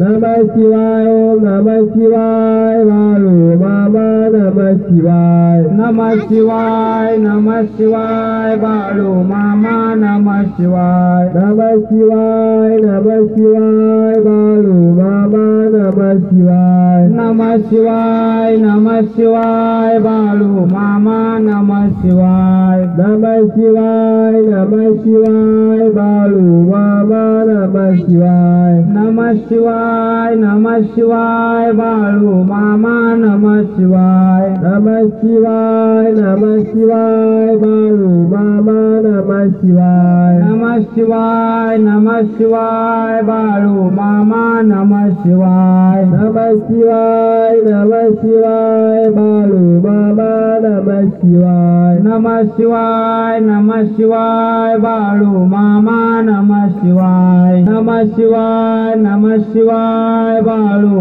Namah Shivaya Om Namah Shivaya Balu Mama Namah Shivaya Namah Shivaya Namah Shivaya Balu Mama Namah Shivaya Namah Shivaya Namah Shivaya Balu Mama Namah Shivaya Namah Shivaya Namah Shivaya Balu Mama Namah Shivaya Namah Shivaya Namah Shivaya Balu Mama Namah Shivaya Namah Shivaya Namah Shivaya Balu Mama Namah Shivaya Balu Mama Namah Shivaya Balu Mama Namah Shivaya Balu Mama Namah Shivaya Balu Mama Namah Shivaya Namah Shivaya Namah Shivaya Balu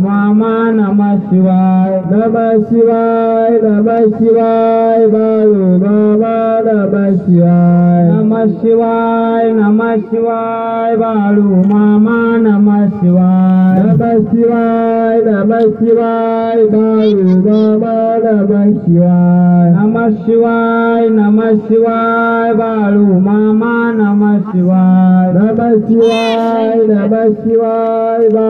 Mama Namah Shivaya Namah Shivaya Namah Shivaya Balu Mama Namah Shivaya Namah Shivaya Namah Shivaya Balu Mama Namah Shivaya Namah Shivaya Namah Shivaya Balu Mama Namah Shivaya Namah Shivaya Namah Shivaya Balu Mama Namah Shivaya Namah Shivaya Namah Namah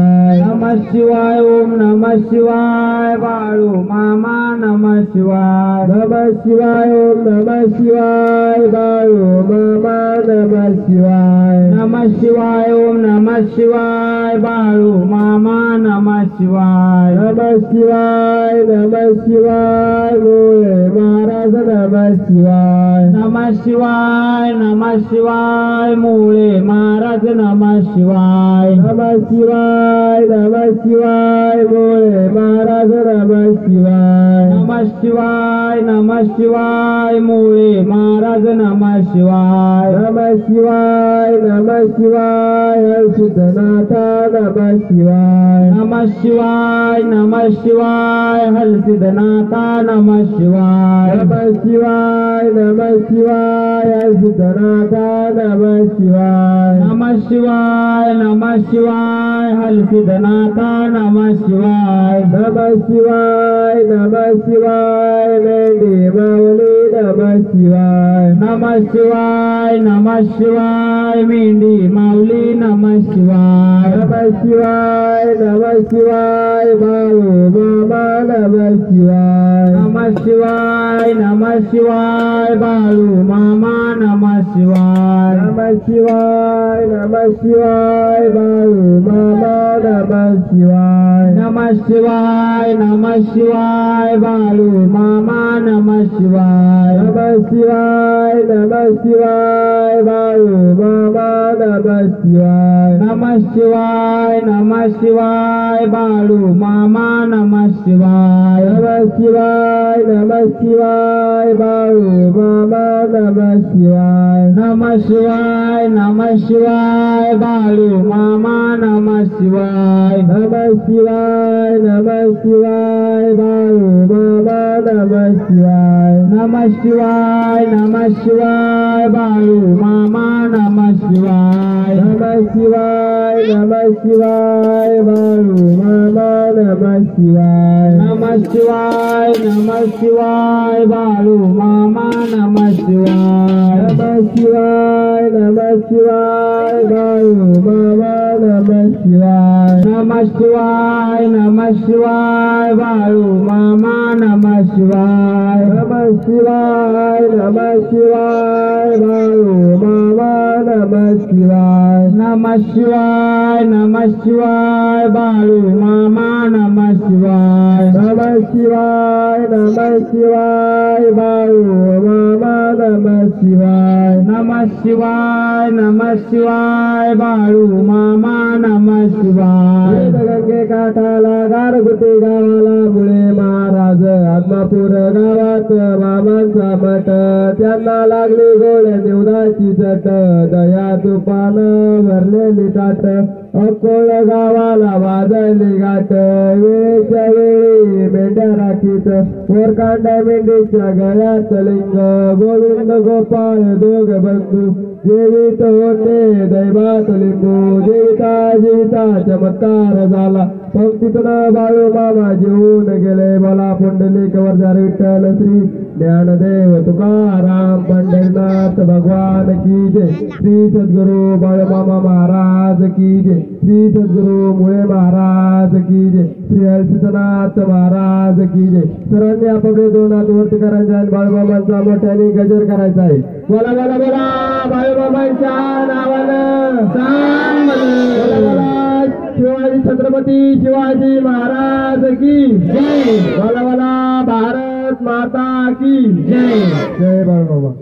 नम शिवाय ॐ नमः शिवाय बारु मामा नमः शिवाय। नमः शिवाय ॐ नमः शिवाय बा मामा नमः शिवाय। शिवाय ओम नमः शिवाय बाळू मामा नमः शिवाय नमः शिवाय नमः शिवाय गोळे महाराज नमः शिवाय नमः शिवाय नमः शिवाय मोळे महाराज नमः शिवाय नमः शिवाय नमः शिवाय गोळे महाराज Namah Shivaya Namah Namah Shivaya Mule Maharaj Namah Shivaya Namah Shivaya Namah Shivaya Siddhanatha Namah Shivaya Namah Shivaya Namah Shivaya Har Siddhanatha Namah Shivaya Namah Shivaya Namah Shivaya Siddhanatha Namah Shivaya Namah Shivaya Namah Shivaya Har Siddhanatha Namah Shivaya Namah Shivaya Namah Shivaya Nandi Mauli Namah Shivaya Namah Shivaya Namah Shivaya Mindi Mauli Namah Shivaya Namah Shivaya Namah शिवाय नमः शिवाय बालू मामा नमः शिवाय नमः शिवाय नमः शिवाय बालू मामा नमः शिवाय नमः शिवाय नमः शिवाय बालू मामा नमः शिवाय नमः शिवाय नमः शिवाय बालू मामा नमः शिवाय नमः शिवाय नमः शिवाय बालू मामा नमः शिवाय नमः शिवाय Balu Mama Namah Shivaya Namah Shivaya Namah Shivaya Balu Mama Namah Shivaya Namah Shivaya Namah Shivaya Balu Mama Namah Shivaya Namah Shivaya Namah Shivaya Balu Mama Namah Shivaya Namah Shivaya Namah Shivaya Balu Mama Namah Shivaya Namah Shivaya Namah Shivaya Balu Mama Namah Shivaya Namah Shivaya Namah Shivaya Balu Mama Namah Shivaya Namah Shivaya Namah Shivaya Balu Mama Namah Shivaya Namah Shivaya Balu Mama Namah Shivaya Namah Shivaya Namah Shivaya Balu Mama Namah Shivaya Namah Shivaya Namah Shivaya Balu Mama Namah Shivaya Namah शिवाय नम शिवाय बाळू मामा नम शिवाय नम शिवाय नम शिवाय बाळू मामा नम शिवाय गंगे काठाला गारगुटी गावाला मुळे महाराज आत्मापूर गावात मामांचा मठ. त्यांना लागली गोळ्या देवदाची चट दया तुपान भरलेली ताट अकोळ गावाला वाजली गाठ. वेळेच्या वेळी मेंढ्या राखीत वरकांड्या मेंढीच्या गळ्यात लिंग. गोविंद गोपाळ दोघ बंधू. जेवित होते दैवात लिंबू. जेविता जेविता चमत्कार झाला. पंक्तीतून बाळू मामा जेवून गेले मला पुंडलिक वरदार विठ्ठल श्री ज्ञानदेव तुकाराम पंढरीनाथ भगवान की जय. श्री सद्गुरु बाळू मामा महाराज की जय. श्री सद्गुरु मुळे महाराज की जय. श्री हर्षनाथ महाराज की जय. सर्वांनी आपापले दोन हात वरती करायचे आणि बाळूमामांचा मोठ्याने गजर करायचा आहे. बोला बोला बोला. बाळूमामांच्या नावानं छत्रपती शिवाजी महाराज की जय। बोला भला भारत माता की जय। जय बाळूमामा.